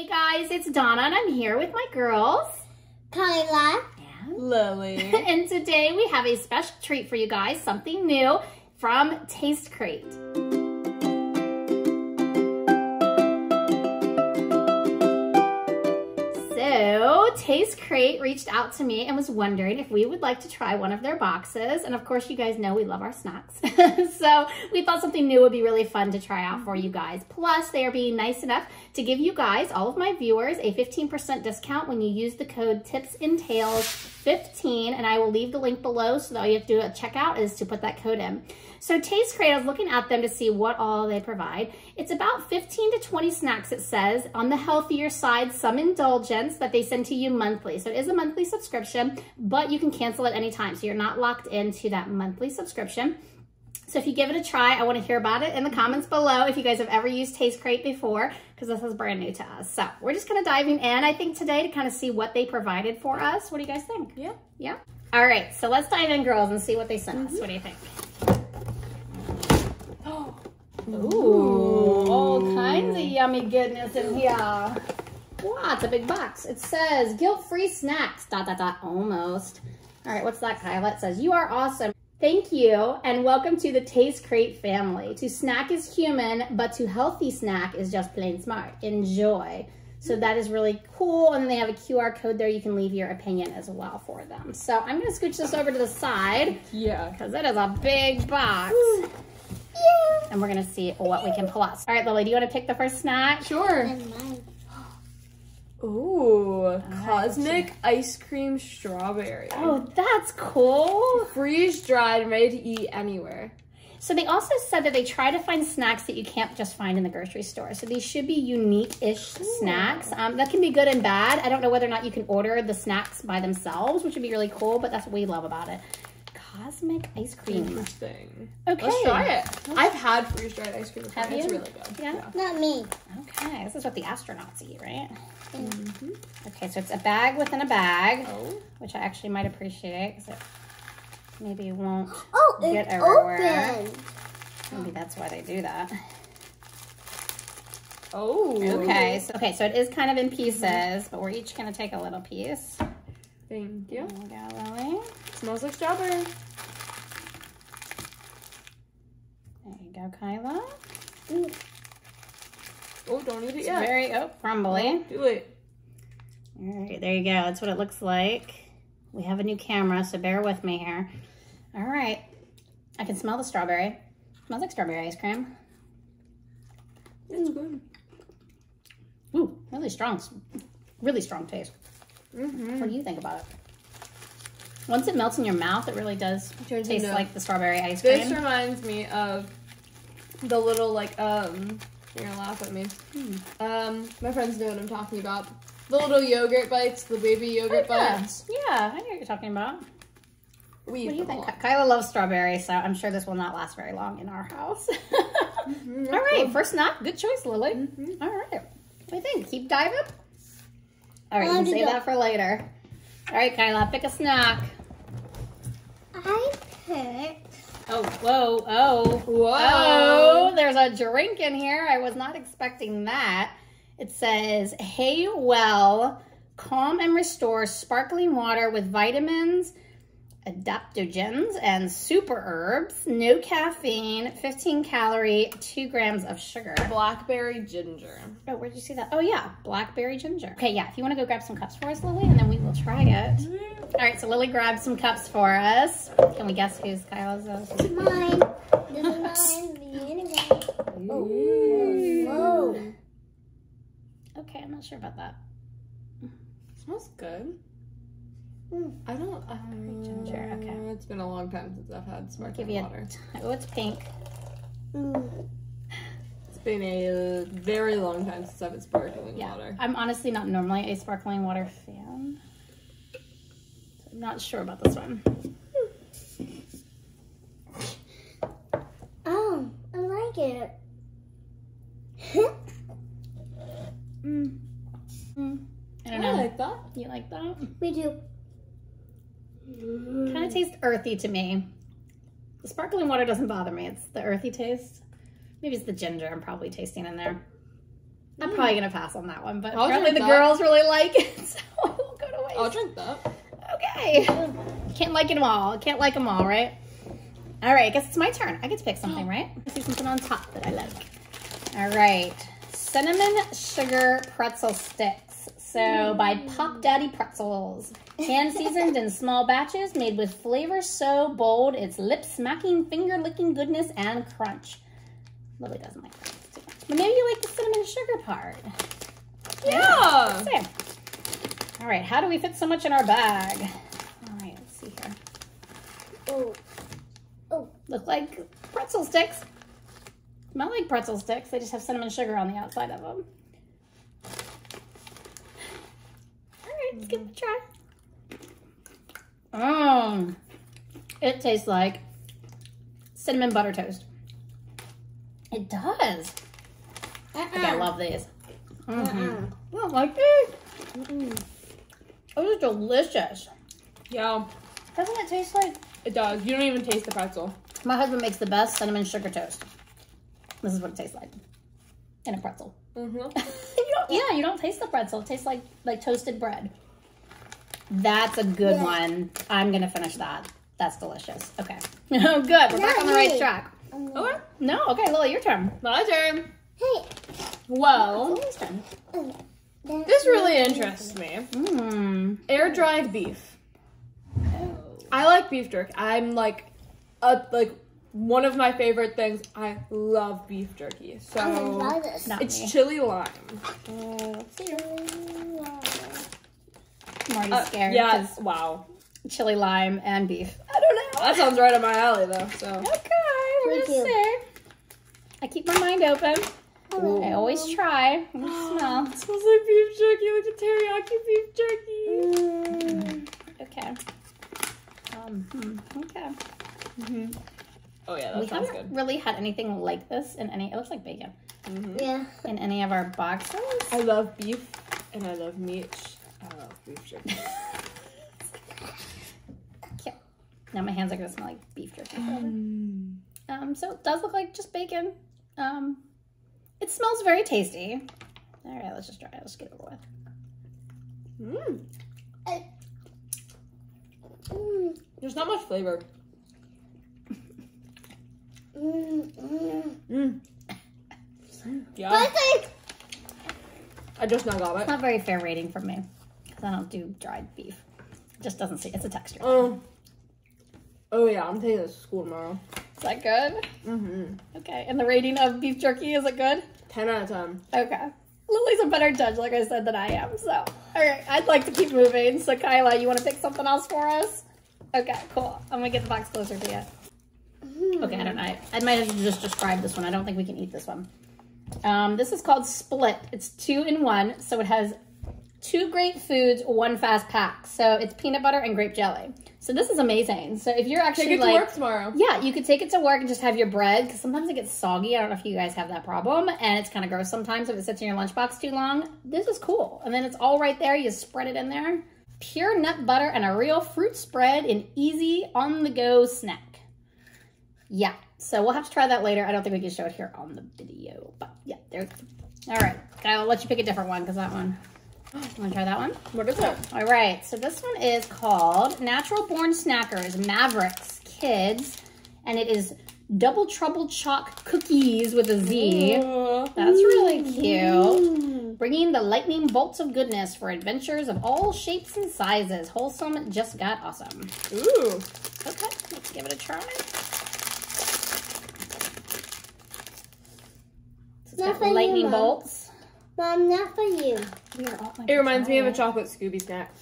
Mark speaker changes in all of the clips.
Speaker 1: Hey guys, it's Donna and I'm here with my girls.
Speaker 2: Kyla.
Speaker 3: And Lily.
Speaker 1: and today we have a special treat for you guys, something new from Taste Crate. Taste Crate reached out to me and was wondering if we would like to try one of their boxes. And of course, you guys know we love our snacks. so, we thought something new would be really fun to try out for you guys. Plus, they are being nice enough to give you guys, all of my viewers, a 15% discount when you use the code TIPS and TALES 15 and I will leave the link below so that all you have to do at checkout is to put that code in. So Taste Crate, I was looking at them to see what all they provide. It's about 15 to 20 snacks, it says. On the healthier side, some indulgence that they send to you monthly. So it is a monthly subscription, but you can cancel at any time. So you're not locked into that monthly subscription. So if you give it a try, I want to hear about it in the comments below if you guys have ever used Taste Crate before, because this is brand new to us. So we're just kind of diving in, I think, today to kind of see what they provided for us. What do you guys think?
Speaker 3: Yeah.
Speaker 1: Yeah? All right, so let's dive in, girls, and see what they sent mm -hmm. us. What do you think? Ooh, all kinds of yummy goodness in here. Wow, it's a big box. It says guilt-free snacks, dot, dot, dot, almost. All right, what's that, Kyle? It says, you are awesome. Thank you, and welcome to the Taste Crate family. To snack is human, but to healthy snack is just plain smart. Enjoy. So that is really cool. And then they have a QR code there. You can leave your opinion as well for them. So I'm going to scooch this over to the side.
Speaker 3: Yeah.
Speaker 1: Because it is a big box. Yeah. And we're going to see what we can pull out. All right, Lily, do you want to pick the first snack?
Speaker 3: Sure. Ooh, cosmic ice cream strawberry.
Speaker 1: Oh, that's cool.
Speaker 3: Freeze dried, ready to eat anywhere.
Speaker 1: So they also said that they try to find snacks that you can't just find in the grocery store. So these should be unique-ish snacks. Um, that can be good and bad. I don't know whether or not you can order the snacks by themselves, which would be really cool, but that's what we love about it. Cosmic ice cream.
Speaker 3: Interesting.
Speaker 1: Okay.
Speaker 3: Let's try it. I've had freeze-dried ice cream before.
Speaker 1: Have you?
Speaker 3: It's really good.
Speaker 1: Yeah?
Speaker 2: yeah? Not me.
Speaker 1: Okay, this is what the astronauts eat, right? Mm -hmm. Okay, so it's a bag within a bag,
Speaker 3: oh.
Speaker 1: which I actually might appreciate because it maybe won't
Speaker 2: oh,
Speaker 1: get
Speaker 2: it's
Speaker 1: everywhere.
Speaker 2: Open.
Speaker 1: Maybe that's why they do that.
Speaker 3: Oh.
Speaker 1: Okay, so, okay, so it is kind of in pieces, mm -hmm. but we're each going to take a little piece.
Speaker 3: Thank you.
Speaker 1: There we go, Lily.
Speaker 3: Smells like strawberry.
Speaker 1: There you go, Kyla.
Speaker 3: Ooh. Oh, don't eat it
Speaker 1: it's
Speaker 3: yet.
Speaker 1: Very, oh, crumbly.
Speaker 3: Do it.
Speaker 1: All right, there you go. That's what it looks like. We have a new camera, so bear with me here. All right. I can smell the strawberry. Smells like strawberry ice cream.
Speaker 3: It's good.
Speaker 1: Ooh, really strong, really strong taste.
Speaker 3: Mm -hmm.
Speaker 1: What do you think about it? Once it melts in your mouth, it really does taste like the strawberry ice cream.
Speaker 3: This reminds me of the little like um. You're gonna laugh at me. Hmm. Um, my friends know what I'm talking about. The little yogurt bites, the baby yogurt
Speaker 1: oh, yeah.
Speaker 3: bites.
Speaker 1: Yeah, I know what you're talking about.
Speaker 3: We
Speaker 1: what do you think? Kyla loves strawberry, so I'm sure this will not last very long in our house. mm -hmm, All right, cool. first snack. Good choice, Lily. Mm -hmm. All right. What do you think? Keep diving? All right, you can save that for later. All right, Kyla, pick a snack.
Speaker 2: I picked...
Speaker 1: Oh, whoa, oh,
Speaker 3: whoa.
Speaker 1: Oh, there's a drink in here. I was not expecting that. It says, HeyWell, calm and restore sparkling water with vitamins, adaptogens, and super herbs. No caffeine, 15 calorie, 2 grams of sugar.
Speaker 3: Blackberry ginger.
Speaker 1: Oh, where'd you see that? Oh, yeah, blackberry ginger. Okay, yeah, if you want to go grab some cups for us, Lily, and then we will try it. Mm -hmm. All right, so Lily grabbed some cups for us. Can we guess whose Kyla's
Speaker 2: is? It's mine. This is mine. anyway. Oh, whoa.
Speaker 1: Okay, I'm not sure about that.
Speaker 3: smells good. Mm. I don't. Uh,
Speaker 1: ginger. Okay.
Speaker 3: It's been a long time since I've had sparkling
Speaker 1: give you
Speaker 3: water.
Speaker 1: oh, it's pink.
Speaker 2: Mm.
Speaker 3: It's been a very long time since I've had sparkling
Speaker 1: yeah.
Speaker 3: water.
Speaker 1: I'm honestly not normally a sparkling water fan. So I'm not sure about this one.
Speaker 2: Oh, I like it.
Speaker 1: mm. Mm. I don't know.
Speaker 3: I like that.
Speaker 1: You like that?
Speaker 2: We do.
Speaker 1: Kind of tastes earthy to me. The sparkling water doesn't bother me. It's the earthy taste. Maybe it's the ginger I'm probably tasting in there. I'm mm. probably gonna pass on that one, but
Speaker 3: I'll
Speaker 1: apparently the
Speaker 3: that.
Speaker 1: girls really like it, so it will go to waste.
Speaker 3: I'll drink that.
Speaker 1: Okay. Can't like them all. Can't like them all, right? All right, I guess it's my turn. I get to pick something, right? I see something on top that I like. All right. Cinnamon sugar pretzel sticks. So by Pop Daddy Pretzels. Hand seasoned in small batches, made with flavor so bold, it's lip smacking, finger licking goodness and crunch. Lily doesn't like that too much. But maybe you like the cinnamon sugar part.
Speaker 3: Yeah.
Speaker 1: Same. All right, how do we fit so much in our bag? All right, let's see here.
Speaker 2: Oh.
Speaker 1: oh, Look like pretzel sticks. Smell like pretzel sticks. They just have cinnamon sugar on the outside of them. All right, let's give it a try. Mmm. It tastes like cinnamon butter toast. It does. Okay, I love these. Mm-hmm. I don't like these. Oh, it's delicious.
Speaker 3: Yeah.
Speaker 1: Doesn't it taste like
Speaker 3: It does. You don't even taste the pretzel.
Speaker 1: my husband makes the best cinnamon sugar toast. This is what it tastes like in a pretzel.
Speaker 3: Mm-hmm.
Speaker 1: you don't, yeah, you don't taste the pretzel. It tastes like like toasted bread. That's a good
Speaker 2: Yeah.
Speaker 1: one. I'm gonna finish that. That's delicious. Okay. Oh, good. We're back on the right
Speaker 2: me.
Speaker 1: track.
Speaker 2: um,
Speaker 3: Okay.
Speaker 1: No, okay, Lily, your turn.
Speaker 3: My turn.
Speaker 2: Hey,
Speaker 3: Well,
Speaker 1: turn.
Speaker 2: that-
Speaker 3: this really interests me.
Speaker 1: Mmm.
Speaker 3: Air dried beef. I like beef jerky. I'm like, a like one of my favorite things. I love beef jerky. So.
Speaker 1: Not
Speaker 3: it's
Speaker 1: me.
Speaker 3: chili lime.
Speaker 1: Uh. I'm already
Speaker 3: Uh,
Speaker 1: scared.
Speaker 3: yeah.
Speaker 1: 'cause
Speaker 3: Wow.
Speaker 1: Chili lime and beef. I don't know.
Speaker 3: That sounds right up my alley though. So.
Speaker 1: Okay, we're
Speaker 2: Me
Speaker 1: gonna I keep my mind open.
Speaker 2: Hello.
Speaker 1: I always try. Smell.
Speaker 3: It smells like beef jerky, like a teriyaki beef jerky.
Speaker 2: Mm,
Speaker 1: Okay. Um, hmm, okay.
Speaker 3: Oh yeah, that
Speaker 1: we
Speaker 3: sounds
Speaker 1: haven't
Speaker 3: good.
Speaker 1: really had anything like this in any. It looks like bacon
Speaker 2: yeah.
Speaker 1: in any of our boxes.
Speaker 3: I love beef and I love meat. I love beef jerky.
Speaker 1: Okay. Now my hands are gonna smell like beef jerky. Um, so it does look like just bacon. Um, it smells very tasty. All right, let's just try it. Let's get it over with.
Speaker 3: Mm.
Speaker 2: Mm,
Speaker 3: There's not much flavor.
Speaker 2: mm, mm.
Speaker 3: Mm. Yeah,
Speaker 2: Perfect.
Speaker 3: I just now got
Speaker 1: It's
Speaker 3: it.
Speaker 1: not very fair rating from me because I don't do dried beef. It just doesn't see. It's a texture.
Speaker 3: Oh, oh yeah, I'm taking this to school tomorrow.
Speaker 1: Is that good?
Speaker 3: Mm-hmm.
Speaker 1: Okay. And the rating of beef jerky is it good?
Speaker 3: Ten out of ten.
Speaker 1: Okay. Lily's a better judge, like I said, than I am. So, all right, I'd like to keep moving. So, Kyla, you want to pick something else for us? Okay, cool. I'm gonna get the box closer to you. Okay, I don't know. I, I might have just described this one. I don't think we can eat this one. Um, this is called Split. It's two in one, so it has two great foods, one fast pack. So it's peanut butter and grape jelly. So this is amazing. So if you're actually
Speaker 3: Take it to
Speaker 1: like,
Speaker 3: work tomorrow.
Speaker 1: yeah, you could take it to work and just have your bread because sometimes it gets soggy. I don't know if you guys have that problem, and it's kind of gross sometimes if it sits in your lunchbox too long. This is cool, and then it's all right there. You spread it in there. Pure nut butter and a real fruit spread, an easy on the go snack. Yeah, so we'll have to try that later. I don't think we can show it here on the video, but yeah, there. All right, I'll let you pick a different one because that one. Want to try that one?
Speaker 3: What is it?
Speaker 1: All right, so this one is called Natural Born Snackers Mavericks Kids, and it is Double Trouble Chalk Cookies with a Z.
Speaker 3: Uh,
Speaker 1: That's really cute. Bringing the lightning bolts of goodness for adventures of all shapes and sizes. Wholesome just got awesome.
Speaker 3: ooh.
Speaker 1: Okay, let's give it a try. It's got lightning bolts.
Speaker 2: Mom, not for you.
Speaker 1: We are all going
Speaker 3: It reminds me of a chocolate Scooby snack.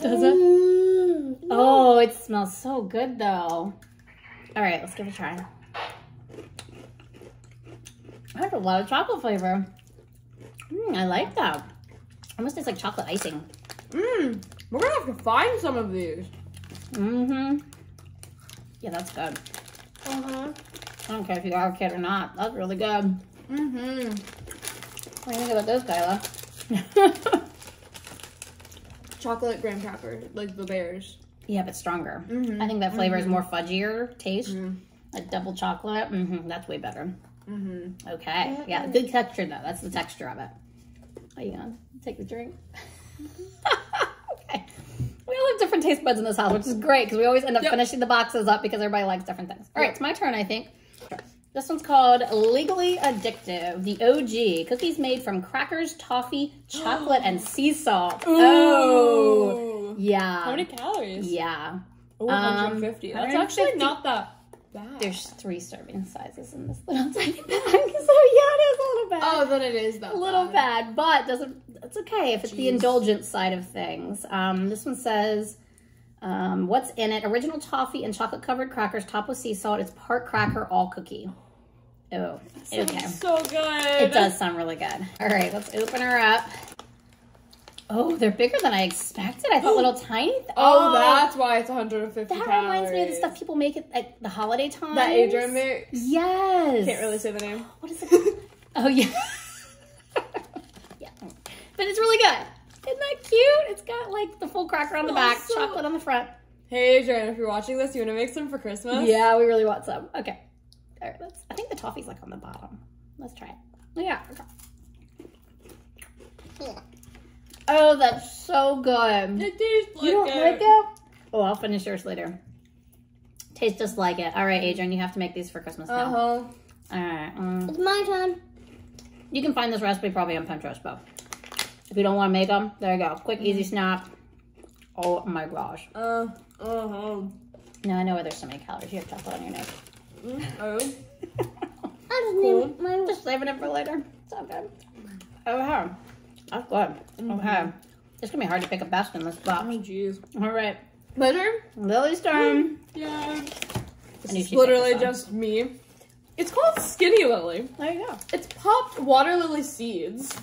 Speaker 1: Does it?
Speaker 2: Mm.
Speaker 1: Oh, it smells so good though. All right, let's give it a try. I have a lot of chocolate flavor. Mm, I like that. Almost tastes like chocolate icing.
Speaker 3: Mmm. We're gonna have to find some of these.
Speaker 1: Mm-hmm. Yeah, that's good.
Speaker 2: Uh-huh.
Speaker 1: I don't care if you are a kid or not. That's really good.
Speaker 3: Mm-hmm.
Speaker 1: What do you think about those, Kyla?
Speaker 3: Chocolate graham cracker, like the bears.
Speaker 1: yeah, but stronger.
Speaker 3: Mhm.
Speaker 1: I think that flavor is more fudgier taste.
Speaker 3: Mhm.
Speaker 1: Like double chocolate. Mm-hmm. That's way better.
Speaker 3: Mm-hmm.
Speaker 1: Okay. Yeah, good texture though. That's the texture of it. How you gonna take the drink? okay. We all have different taste buds in this house, which is great because we always end up
Speaker 3: Yep.
Speaker 1: finishing the boxes up because everybody likes different things. All right, it's my turn, I think. This one's called Legally Addictive, the OG. Cookies made from crackers, toffee, chocolate, and sea salt. Oh, yeah.
Speaker 3: How many calories?
Speaker 1: Yeah.
Speaker 3: Oh, 150. That's
Speaker 1: 150.
Speaker 3: actually not that bad.
Speaker 1: There's three serving sizes in this little tiny bag. So yeah, it is a little bad.
Speaker 3: oh, then it is that
Speaker 1: a little
Speaker 3: bad.
Speaker 1: bad, but doesn't it's okay if it's the indulgent side of things. Um, this one says, um, "What's in it? Original toffee and chocolate covered crackers topped with sea salt. It's part cracker, all cookie." Oh, okay.
Speaker 3: So good.
Speaker 1: It does sound really good. All right, let's open her up. Oh, they're bigger than I expected. I thought little tiny. th-
Speaker 3: Oh, that's why it's 150
Speaker 1: that
Speaker 3: calories.
Speaker 1: reminds me of the stuff people make at like the holiday time.
Speaker 3: that Adrian makes.
Speaker 1: Yes.
Speaker 3: Can't really say the name.
Speaker 1: What is it? called? oh yeah. yeah. But it's really good. Isn't that cute? It's got like the full cracker on the
Speaker 3: Oh,
Speaker 1: back,
Speaker 3: so-
Speaker 1: chocolate on the front.
Speaker 3: Hey, Adrian, if you're watching this, you want to make some for Christmas?
Speaker 1: Yeah, we really want some. Okay. All right, let's. I think the toffee's like on the bottom. Let's try it. Oh, Yeah. Oh, that's so good.
Speaker 3: It tastes like
Speaker 1: You don't
Speaker 3: it.
Speaker 1: like it? Oh, I'll finish yours later. Tastes just like it. All right, Adrian, you have to make these for Christmas now.
Speaker 3: Uh-huh.
Speaker 1: All right. mm.
Speaker 2: It's my turn.
Speaker 1: You can find this recipe probably on Pinterest, but if you don't want to make them, there you go. Quick, easy snap. Oh my gosh.
Speaker 3: Uh, uh-huh.
Speaker 1: Now I know why there's so many calories. You have chocolate on your nose.
Speaker 3: Mm, Oh.
Speaker 2: I just need my.
Speaker 1: Just saving it for later. So good. Okay. That's good. Okay. It's gonna be hard to pick a best in this
Speaker 3: Oh,
Speaker 1: box.
Speaker 3: jeez.
Speaker 1: All right.
Speaker 3: My turn?
Speaker 1: Lily's turn.
Speaker 3: Yeah.
Speaker 1: I knew
Speaker 3: It's literally just me. It's called Skinny Lily.
Speaker 1: There you go.
Speaker 3: It's popped water lily seeds.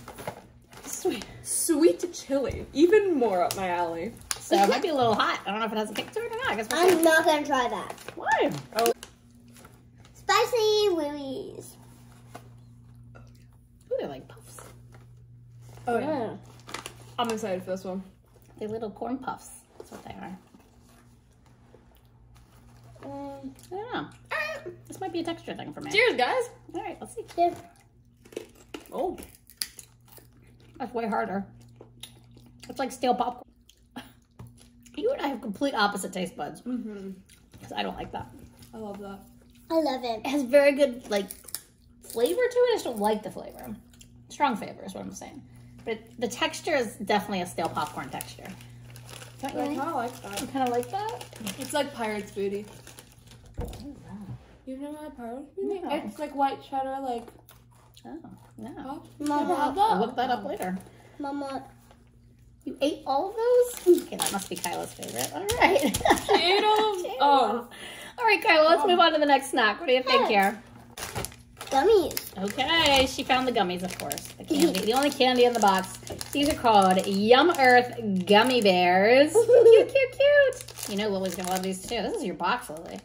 Speaker 1: Sweet.
Speaker 3: Sweet chili. Even more up my alley.
Speaker 1: So it might be a little hot. I don't know if it has a kick to it or not. I guess
Speaker 2: I'm not gonna try that.
Speaker 1: Why? Oh.
Speaker 2: Spicy willies.
Speaker 1: Ooh, they're like puffs.
Speaker 3: Oh, yeah. I'm excited for this one.
Speaker 1: They're little corn puffs. That's what they are.
Speaker 2: Um,
Speaker 1: I don't know. This might be a texture thing for me.
Speaker 3: Cheers, guys.
Speaker 1: All right, let's see.
Speaker 2: here.
Speaker 3: Oh.
Speaker 1: That's way harder. It's like stale popcorn. You and I have complete opposite taste buds
Speaker 3: Mm-hmm.
Speaker 1: because I don't like that.
Speaker 3: I love that.
Speaker 2: I love it.
Speaker 1: It has very good like flavor to it. I just don't like the flavor. Strong flavor is what I'm saying. But the texture is definitely a stale popcorn texture. Don't you?
Speaker 3: I kind of like that.
Speaker 1: You kind of like that?
Speaker 3: It's like pirate's booty. You've never had pirate's booty?
Speaker 1: No.
Speaker 3: It's like white cheddar, like.
Speaker 1: Oh, no.
Speaker 3: Huh?
Speaker 2: Mama,
Speaker 1: I'll look that up later.
Speaker 2: Mama.
Speaker 1: You ate all of those? Okay, that must be Kyla's favorite. All right.
Speaker 3: She ate all oh.
Speaker 1: All right, Kyla, let's move on to the next snack. What do you think here?
Speaker 2: Gummies.
Speaker 1: Okay, she found the gummies, of course. The candy, the only candy in the box. These are called YumEarth Gummy Bears. cute, cute, cute. You know Lily's gonna love these too. This is your box, Lily.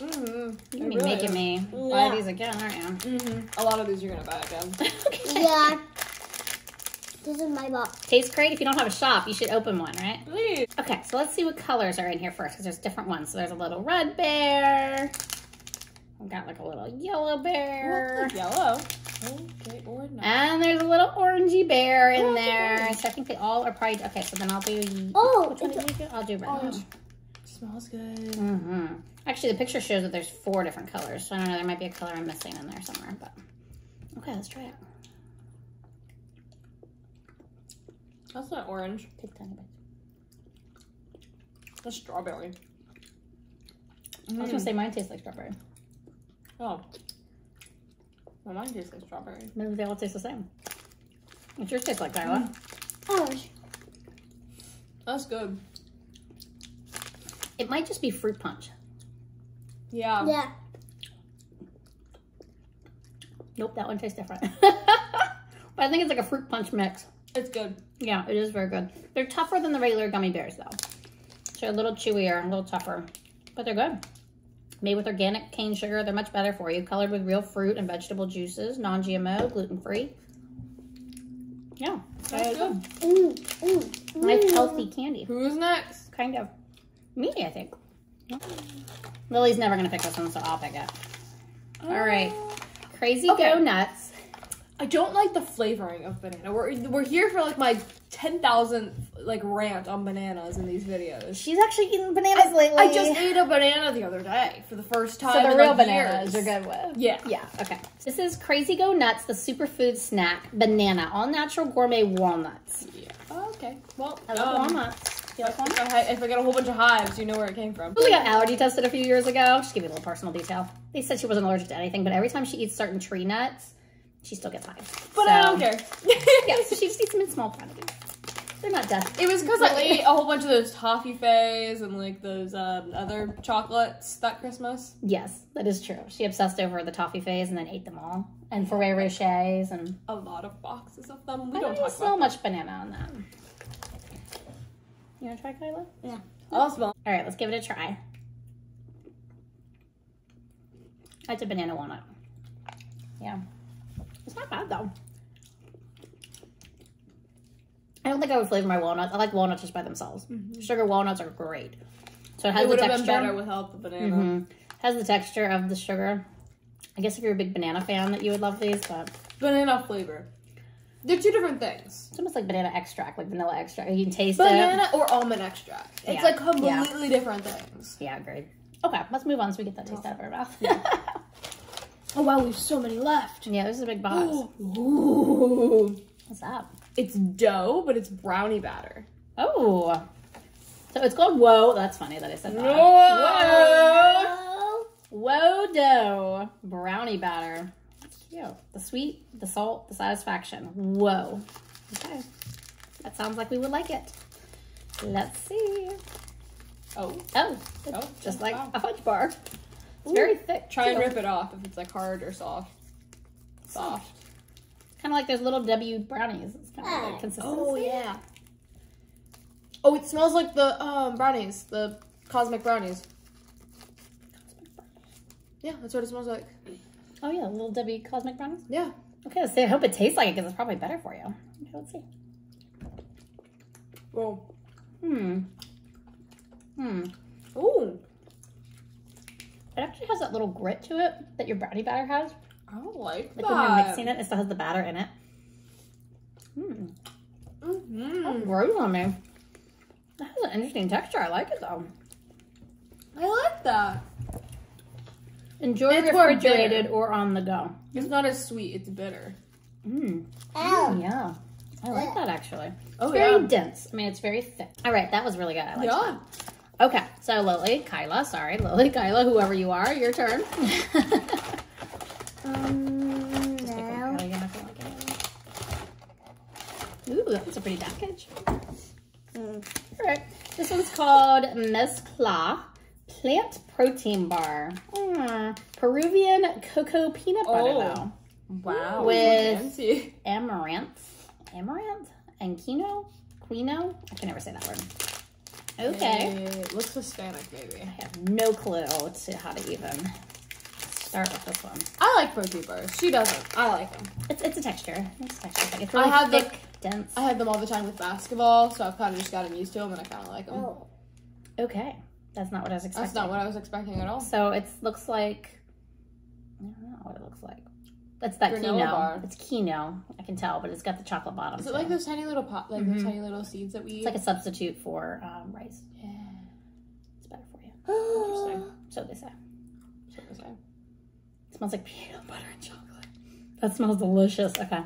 Speaker 3: Mm-hmm.
Speaker 1: You're
Speaker 3: It
Speaker 1: gonna be
Speaker 3: really
Speaker 1: making
Speaker 3: is.
Speaker 1: me buy these again, aren't you?
Speaker 3: Mm-hmm. A lot of these you're gonna buy again.
Speaker 1: okay.
Speaker 2: Yeah. This is my box.
Speaker 1: Tastes great. If you don't have a shop, you should open one, right?
Speaker 3: Please.
Speaker 1: Okay, so let's see what colors are in here first, because there's different ones. So there's a little red bear. I've got like a little yellow bear.
Speaker 3: Yellow. Okay, or not.
Speaker 1: And there's a little orangey bear in
Speaker 3: Oh,
Speaker 1: there. So I think they all are probably okay. So then I'll do.
Speaker 2: Oh,
Speaker 1: which one
Speaker 2: it's
Speaker 1: did you do? I'll do red.
Speaker 2: orange.
Speaker 3: Smells good.
Speaker 1: Mm-hmm. Actually, the picture shows that there's four different colors. So I don't know. There might be a color I'm missing in there somewhere. But okay, let's try it.
Speaker 3: That's not orange.
Speaker 1: Take tiny bits.
Speaker 3: That's strawberry.
Speaker 1: I was gonna say mine tastes like strawberry.
Speaker 3: Oh. Well, mine tastes like strawberry.
Speaker 1: Maybe they all taste the same. What's yours taste like, Kyla? Mm.
Speaker 2: Orange.
Speaker 3: That's good.
Speaker 1: It might just be fruit punch.
Speaker 3: Yeah.
Speaker 2: Yeah.
Speaker 1: Nope, that one tastes different. but I think it's like a fruit punch mix.
Speaker 3: It's good.
Speaker 1: Yeah, it is very good. They're tougher than the regular gummy bears, though. So a little chewier, a little tougher, but they're good. Made with organic cane sugar, they're much better for you. Colored with real fruit and vegetable juices, non-GMO, gluten-free. Yeah,
Speaker 3: That's good.
Speaker 2: Mm, mm,
Speaker 1: nice
Speaker 2: mm.
Speaker 1: healthy candy.
Speaker 3: Who's next?
Speaker 1: Kind of. Me, I think. Lily's never gonna pick this one, so I'll pick it. All right. Crazy
Speaker 3: Okay.
Speaker 1: Go Nuts.
Speaker 3: I don't like the flavoring of banana. We're we're here for like my ten thousandth like rant on bananas in these videos.
Speaker 1: She's actually eating bananas lately.
Speaker 3: I just ate a banana the other day for the first time.
Speaker 1: so the real
Speaker 3: like,
Speaker 1: bananas
Speaker 3: years.
Speaker 1: you're good with.
Speaker 3: Yeah.
Speaker 1: Yeah, okay. This is Crazy Go Nuts, the superfood snack banana, all natural gourmet walnuts.
Speaker 3: Yeah. Oh, okay. Well,
Speaker 1: I love
Speaker 3: um,
Speaker 1: walnuts.
Speaker 3: If? I, ha- if I get a whole bunch of hives, you know where it came from.
Speaker 1: We got allergy tested a few years ago. Just give you a little personal detail. They said she wasn't allergic to anything, but every time she eats certain tree nuts, she still gets hives.
Speaker 3: But
Speaker 1: So-
Speaker 3: I don't care.
Speaker 1: Yeah, so she just eats them in small quantities. They're not death.
Speaker 3: It was because I ate a whole bunch of those toffee fays and like those um, other chocolates that Christmas.
Speaker 1: Yes, that is true. She obsessed over the toffee fays and then ate them all. And Ferrero Rochers and
Speaker 3: A lot of boxes of them. We
Speaker 1: I
Speaker 3: don't talk about.
Speaker 1: much banana on that. You wanna try Kyla?
Speaker 2: Yeah.
Speaker 3: I'll smell.
Speaker 1: All right, let's give it a try. That's a banana walnut. Yeah. It's not bad though. I don't think I would flavor my walnuts. I like walnuts just by themselves. Sugar walnuts are great. So it has
Speaker 3: It
Speaker 1: the
Speaker 3: would have been better without the banana.
Speaker 1: Mhm. Has the texture of the sugar. I guess if you're a big banana fan, that you would love these, but
Speaker 3: Banana flavor. They're two different things.
Speaker 1: it's almost like banana extract, like vanilla extract. You can taste
Speaker 3: Banana or almond extract. It's
Speaker 1: Yeah.
Speaker 3: like completely different things.
Speaker 1: Yeah, agreed. Okay, let's move on so we get that taste out of our mouth.
Speaker 3: Oh wow, we have so many left.
Speaker 1: yeah, this is a big box.
Speaker 3: Ooh.
Speaker 1: What's that?
Speaker 3: It's dough, but it's brownie batter.
Speaker 1: Oh. So it's called Whoa. That's funny that I said that.
Speaker 3: Whoa.
Speaker 1: Whoa dough. Brownie batter. That's cute. The sweet, the salt, the satisfaction. Whoa. Okay. That sounds like we would like it. Let's see.
Speaker 3: Oh,
Speaker 1: Oh,
Speaker 3: Oh,
Speaker 1: just like
Speaker 3: wow.
Speaker 1: a fudge bar. It's very thick.
Speaker 3: try and rip it off if it's like hard or soft. Soft.
Speaker 1: Kind of like those little W brownies. It's kind of
Speaker 2: Oh.
Speaker 1: like the consistency.
Speaker 3: Oh yeah. Oh, it smells like the um, brownies, the cosmic brownies. Yeah, that's what it smells like.
Speaker 1: Oh yeah, little Debbie cosmic brownies.
Speaker 3: Yeah.
Speaker 1: Okay, let's see. I hope it tastes like it because it's probably better for you. Okay, let's see.
Speaker 3: Well.
Speaker 1: Hmm. Hmm.
Speaker 3: Ooh.
Speaker 1: It actually has that little grit to it that your brownie batter has.
Speaker 3: I don't like,
Speaker 1: Like when you're mixing it, it still has the batter in it. Hmm.
Speaker 3: Mm-hmm.
Speaker 1: Grows on me. That has an interesting texture. I like it though.
Speaker 3: I like that.
Speaker 1: Enjoy
Speaker 3: It's more
Speaker 1: refrigerated or on the go.
Speaker 3: It's not as sweet. It's bitter.
Speaker 1: Mmm.
Speaker 2: Ow.
Speaker 1: Yeah. I like that actually.
Speaker 3: Oh
Speaker 1: It's very
Speaker 3: yeah.
Speaker 1: dense. I mean, it's very thick. All right, that was really good. I like
Speaker 3: Yeah.
Speaker 1: that. Okay, so Lily, Kyla, sorry, Lily, Kyla, whoever you are, your turn.
Speaker 2: Um,
Speaker 1: Just pick one.
Speaker 2: now.
Speaker 1: Oh, you're not gonna like it. Ooh, that's a pretty package.
Speaker 2: Mm.
Speaker 1: All right, this one's called Mezcla Plant Protein Bar. Mm, Peruvian cocoa peanut butter
Speaker 3: Oh.
Speaker 1: though.
Speaker 3: Wow.
Speaker 1: With-
Speaker 3: fancy.
Speaker 1: Amaranth, amaranth, and quino, quino. I can never say that word. Okay.
Speaker 3: It looks Hispanic, maybe.
Speaker 1: I have no clue to how to even start with this one.
Speaker 3: I like protein bars. She doesn't. I like them.
Speaker 1: It's it's a texture. It's a texture thing. It's
Speaker 3: I
Speaker 1: really
Speaker 3: had the-
Speaker 1: thick, dense.
Speaker 3: I had them all the time with basketball, so I've kind of just gotten used to them, and I kind of like them.
Speaker 2: Oh.
Speaker 1: Okay, that's not what I was expecting.
Speaker 3: That's not what I was expecting at all.
Speaker 1: So it looks like I don't know what it looks like. That's that
Speaker 3: Granola
Speaker 1: quinoa.
Speaker 3: bar.
Speaker 1: It's quinoa. I can tell, but it's got the chocolate bottom.
Speaker 3: Is it
Speaker 1: too.
Speaker 3: like those tiny little pot, like
Speaker 1: Mhm.
Speaker 3: those tiny little seeds that we eat?
Speaker 1: It's like a substitute for um, rice.
Speaker 3: yeah.
Speaker 1: It's better for you.
Speaker 3: Interesting.
Speaker 1: So they say.
Speaker 3: So to say.
Speaker 1: It smells like peanut butter and chocolate. That smells delicious. Okay.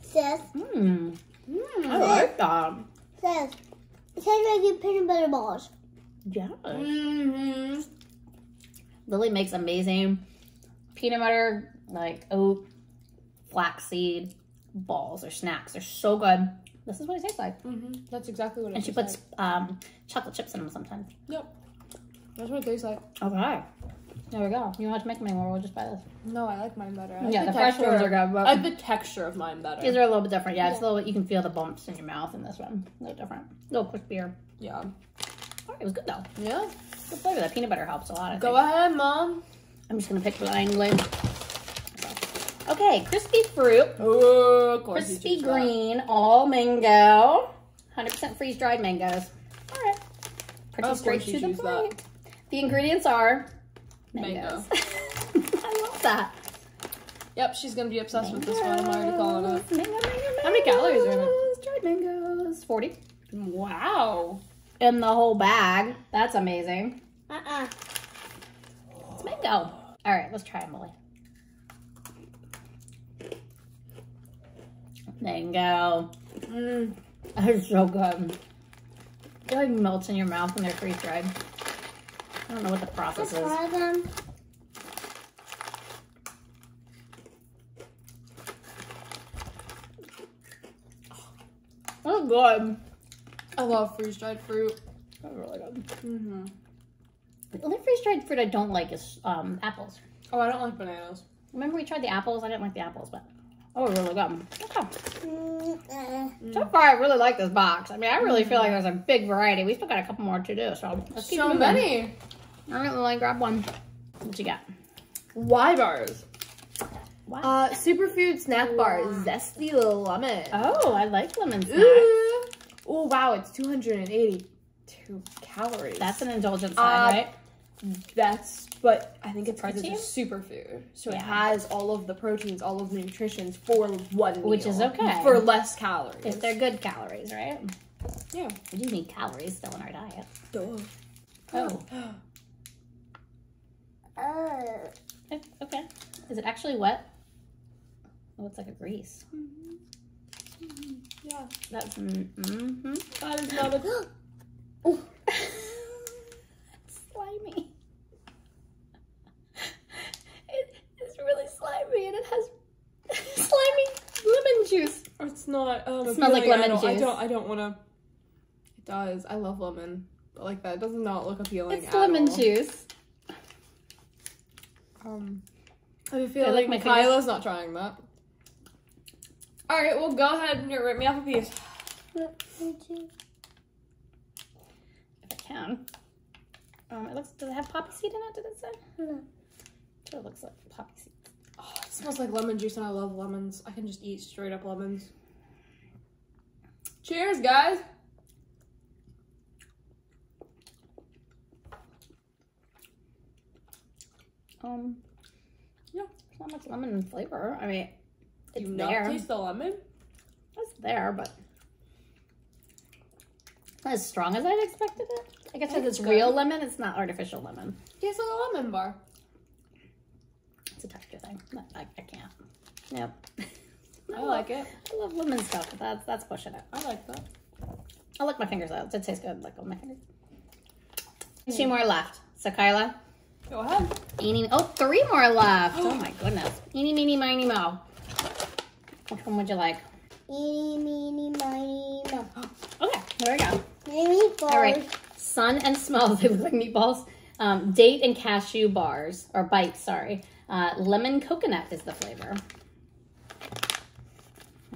Speaker 2: Sis,
Speaker 1: Mmm.
Speaker 3: Mm.
Speaker 1: I like that.
Speaker 2: sis. You make peanut butter balls.
Speaker 1: Yeah.
Speaker 3: Mm-hmm.
Speaker 1: Lily makes amazing peanut butter, like oat, flaxseed balls or snacks. They're so good. This is what it tastes like.
Speaker 3: Mm-hmm. That's exactly what it
Speaker 1: And she
Speaker 3: tastes
Speaker 1: puts um, chocolate chips in them sometimes.
Speaker 3: Yep. That's what it tastes like.
Speaker 1: Okay. There we go. You don't have to make them anymore. We'll just buy this.
Speaker 3: No, I like mine better. I like
Speaker 1: Yeah, the, fresh
Speaker 3: texture.
Speaker 1: ones are good. But
Speaker 3: I like the texture of mine better.
Speaker 1: these are a little bit different. Yeah, it's a little bit, you can feel the bumps in your mouth in this one. A little different. A little crispier.
Speaker 3: yeah.
Speaker 1: All right, it was good though.
Speaker 3: Yeah.
Speaker 1: Good flavor. That peanut butter helps a lot. I
Speaker 3: Go
Speaker 1: think.
Speaker 3: ahead, mom.
Speaker 1: I'm just gonna pick blindly. Okay, crispy fruit,
Speaker 3: Oh, of course. you
Speaker 1: crispy
Speaker 3: choose that.
Speaker 1: green, all mango, 100% freeze dried mangoes. All right, pretty straight to the
Speaker 3: choose that.
Speaker 1: point. The ingredients are
Speaker 3: Mango.
Speaker 1: I love that.
Speaker 3: Yep, she's gonna be obsessed with this one. I'm already calling it.
Speaker 1: Mango, mango,
Speaker 3: How many calories are in it?
Speaker 1: mangoes, Dried mangoes. 40.
Speaker 3: Wow.
Speaker 1: In the whole bag. That's amazing.
Speaker 2: Uh-uh.
Speaker 1: It's mango. All right, let's try it, Molly. Mango.
Speaker 3: Mm.
Speaker 1: That is so good. It like melts in your mouth when they're freeze dried. I don't know what the process is.
Speaker 2: try them.
Speaker 1: Oh, good.
Speaker 3: I love freeze dried fruit.
Speaker 1: That's really good.
Speaker 3: Mm-hmm.
Speaker 1: The only freeze dried fruit I don't like is um, apples.
Speaker 3: Oh, I don't like bananas.
Speaker 1: Remember we tried the apples? I didn't like the apples, but oh, really good. Okay. So far, I really like this box. I mean, I really feel like there's a big variety. We still got a couple more to do, so let's keep
Speaker 3: So
Speaker 1: moving.
Speaker 3: many.
Speaker 1: All right, Lily, grab one. What you got?
Speaker 3: Y bars.
Speaker 1: Wow.
Speaker 3: Uh, superfood snack bar, zesty lemon.
Speaker 1: oh, I like lemon snacks.
Speaker 3: Ooh. Oh wow, it's 282 calories.
Speaker 1: That's an indulgent
Speaker 3: Uh,
Speaker 1: side, right?
Speaker 3: That's, but I think it's because it's a superfood. So
Speaker 1: Yeah.
Speaker 3: it has all of the proteins, all of the nutrients for one meal.
Speaker 1: Which is okay.
Speaker 3: For less calories.
Speaker 1: If they're good calories, right?
Speaker 3: Yeah.
Speaker 1: We do need calories still in our diet.
Speaker 3: Duh.
Speaker 1: Oh,
Speaker 2: uh,
Speaker 1: okay. Is it actually wet? Oh, it's like a grease.
Speaker 3: Yeah.
Speaker 1: That's mm-hmm.
Speaker 3: That is not a...
Speaker 1: slimy. It, it's really slimy and it has slimy lemon juice.
Speaker 3: It's not. Um,
Speaker 1: It smells like lemon
Speaker 3: I don't, I don't. I don't want to. It does. I love lemon, but like that it does not look appealing.
Speaker 1: It's lemon
Speaker 3: all.
Speaker 1: juice.
Speaker 3: Um, I feel
Speaker 1: I
Speaker 3: like,
Speaker 1: like.
Speaker 3: Kyla's not trying that. All right, well, go ahead and rip me off a piece.
Speaker 1: If I can. Um, it looks. Does it have poppy seed in it? Did it say?
Speaker 2: No.
Speaker 1: It looks like poppy seed.
Speaker 3: Oh, it smells like lemon juice, and I love lemons. I can just eat straight up lemons. Cheers, guys.
Speaker 1: Um, not much lemon flavor. I mean, it's
Speaker 3: you
Speaker 1: there.
Speaker 3: not taste the lemon?
Speaker 1: It's there, but not as strong as I'd expected it. I guess because
Speaker 3: It's good.
Speaker 1: real lemon, it's not artificial lemon.
Speaker 3: Tastes like a lemon bar.
Speaker 1: It's a texture thing. No, I, I can't. Nope.
Speaker 3: I like it.
Speaker 1: I love lemon stuff, but that's that's pushing it.
Speaker 3: I like that.
Speaker 1: I lick my fingers out. It tastes good. Like on my fingers. Mm. Two more left. So Kyla,
Speaker 3: Go ahead.
Speaker 1: eeny. Oh, three more left. Oh my goodness. Eeny, meeny, miny, mo. Which one would you like?
Speaker 2: Eeny, meeny, miny, mo.
Speaker 1: Okay, here we go.
Speaker 2: Meatballs.
Speaker 1: All right. Sun and smells. They look like meatballs. Um, date and cashew bars or bites. Sorry. Uh, lemon coconut is the flavor.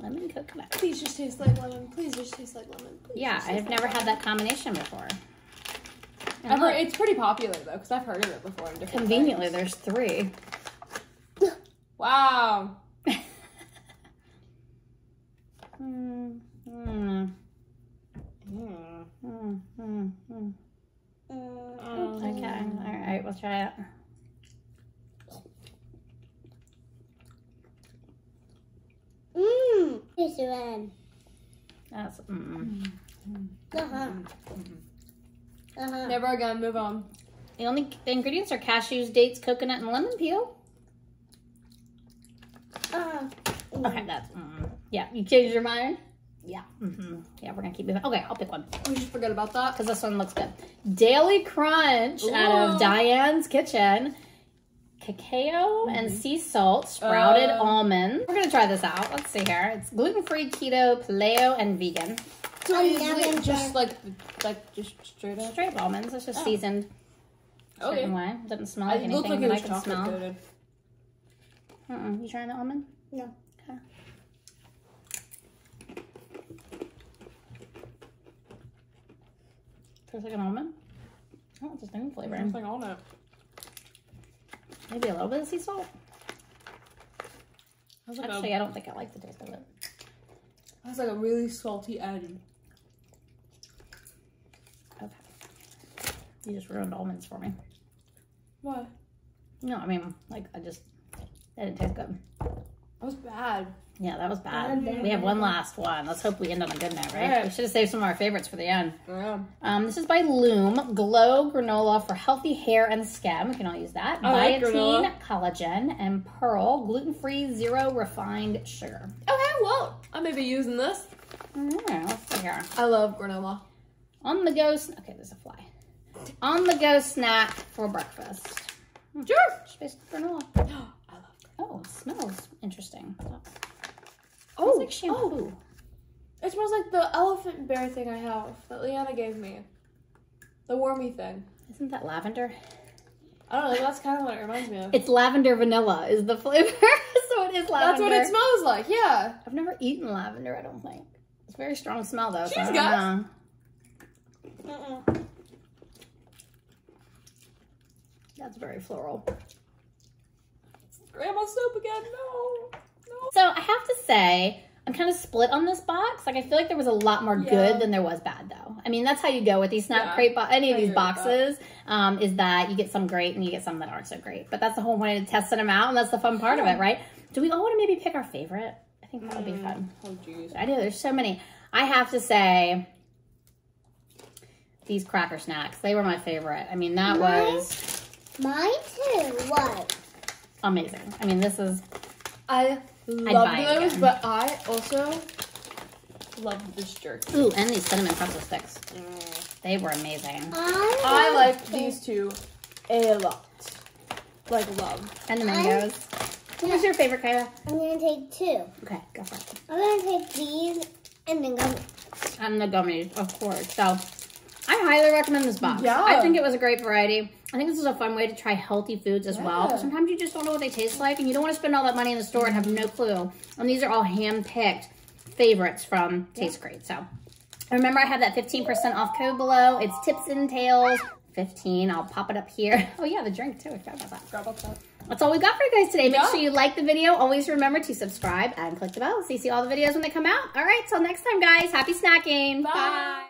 Speaker 1: Lemon coconut.
Speaker 3: Please just taste like lemon. Please just taste like lemon. Please
Speaker 1: Yeah, I've
Speaker 3: like
Speaker 1: never
Speaker 3: lemon.
Speaker 1: had that combination before. And
Speaker 3: I've heard, it's pretty popular though, because I've heard of it before in different
Speaker 1: conveniently,
Speaker 3: things.
Speaker 1: there's three.
Speaker 3: Wow.
Speaker 1: Mm, mm, mm, mm, mm, mm.
Speaker 2: Mm,
Speaker 1: Okay, all right, we'll try it.
Speaker 2: Mmm. It's red.
Speaker 1: That's mm.
Speaker 2: Uh-huh. Uh-huh.
Speaker 3: Never again. Move on.
Speaker 1: the only the ingredients are cashews, dates, coconut, and lemon peel.
Speaker 2: Uh-huh.
Speaker 1: Okay, that's mm. yeah. You changed your mind? Yeah. hmm Yeah, we're gonna keep moving. Okay, I'll pick one
Speaker 3: We just forget about that.
Speaker 1: because this one looks good. Daily Crunch out of Diane's Kitchen. Cacao and sea salt, sprouted
Speaker 3: Uh.
Speaker 1: almonds. We're gonna try this out. Let's see here. It's gluten-free, keto, paleo, and vegan.
Speaker 2: Never
Speaker 3: just like, like just straight up.
Speaker 1: Straight almonds. It's just
Speaker 3: Oh.
Speaker 1: seasoned
Speaker 3: Okay.
Speaker 1: certain way. Doesn't smell like
Speaker 3: It
Speaker 1: anything
Speaker 3: like it
Speaker 1: that I can smell.
Speaker 3: coated.
Speaker 1: Uh-uh. You trying the almond?
Speaker 2: No.
Speaker 1: Okay. Tastes like an almond. Oh, it's a thing flavor.
Speaker 3: It's like almond.
Speaker 1: Maybe a little bit of sea salt.
Speaker 3: That's like,
Speaker 1: Actually,
Speaker 3: a,
Speaker 1: I don't think I like the taste of it.
Speaker 3: that's like a really salty end.
Speaker 1: You just ruined almonds for me.
Speaker 3: What?
Speaker 1: No, I mean, like, I just, That didn't taste good.
Speaker 3: That was bad.
Speaker 1: Yeah, that was bad.
Speaker 2: Bad,
Speaker 1: We have one last one. Let's hope we end on a good note, right?
Speaker 3: Right.
Speaker 1: We should have saved some of our favorites for the end.
Speaker 3: Yeah.
Speaker 1: Um, this is by Loom Glow Granola for healthy hair and skin. We can all use that.
Speaker 3: I like
Speaker 1: Biotin
Speaker 3: granola.
Speaker 1: collagen and Pearl gluten free zero refined sugar.
Speaker 3: Okay, well, I may be using this.
Speaker 1: All right, let's see here.
Speaker 3: I love granola.
Speaker 1: On the go. Okay, there's a fly. On the go snack for breakfast. Hmm.
Speaker 3: Sure.
Speaker 1: Spiced granola.
Speaker 3: I love
Speaker 1: Oh, it smells interesting. It
Speaker 3: Oh,
Speaker 1: smells like shampoo. Oh.
Speaker 3: It smells like the elephant bear thing I have that Leanna gave me. The wormy thing.
Speaker 1: Isn't that lavender?
Speaker 3: I don't know, that's kind of what it reminds me of.
Speaker 1: It's lavender vanilla is the flavor, so it is lavender.
Speaker 3: That's what it smells like, yeah.
Speaker 1: I've never eaten lavender. I don't think it's a very strong smell though. So
Speaker 3: Cheers,
Speaker 1: I don't
Speaker 3: guys.
Speaker 1: know.
Speaker 2: Mm-mm.
Speaker 1: That's very floral.
Speaker 3: Grandma's soap again, no. No.
Speaker 1: So I have to say, I'm kind of split on this box. Like I feel like there was a lot more
Speaker 3: Yeah.
Speaker 1: good than there was bad, though. I mean, that's how you go with these snap
Speaker 3: Yeah.
Speaker 1: crate, bo- any of
Speaker 3: I
Speaker 1: these
Speaker 3: agree with
Speaker 1: boxes, um, is that you get some great and you get some that aren't so great. But that's the whole point of testing them out, and that's the fun part of it, right? Do we all want to maybe pick our favorite? I think that would be
Speaker 3: Mm.
Speaker 1: fun.
Speaker 3: Oh, jeez.
Speaker 1: I know there's so many. I have to say, these cracker snacks, they were my favorite. I mean, that
Speaker 2: Mine?
Speaker 1: was
Speaker 2: Mine too. What?
Speaker 1: amazing. I mean, this is
Speaker 3: I love those,
Speaker 1: again.
Speaker 3: but I also love this jerky.
Speaker 1: ooh, and these cinnamon pretzel sticks.
Speaker 3: Mm.
Speaker 1: They were amazing.
Speaker 2: I,
Speaker 3: I like these two a lot. Like love.
Speaker 1: And the mangoes. What was your favorite, Kyla?
Speaker 2: I'm gonna take two.
Speaker 1: Okay, go for it.
Speaker 2: I'm gonna take these and then go.
Speaker 1: And the gummies, of course. So I highly recommend this box.
Speaker 3: Yeah.
Speaker 1: I think it was a great variety. I think this is a fun way to try healthy foods as well.
Speaker 3: Yeah.
Speaker 1: Sometimes you just don't know what they taste like, and you don't want to spend all that money in the store and have no clue. And these are all hand-picked favorites from Taste Crate. So remember, I have that 15% off code below. It's Tips and Tales 15. I'll pop it up here. Oh yeah, the drink too. I forgot about that.
Speaker 3: Grab that.
Speaker 1: That's all we got for you guys today. Make
Speaker 3: Yeah.
Speaker 1: sure you like the video. Always remember to subscribe and click the bell so you see all the videos when they come out. All right, till next time, guys. Happy snacking.
Speaker 3: Bye.